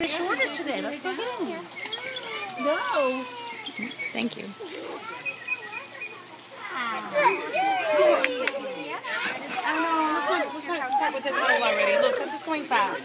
It's shorter today. Let's go get in here. No. Thank you. I know. Upset with this hole already. Look, this is going fast.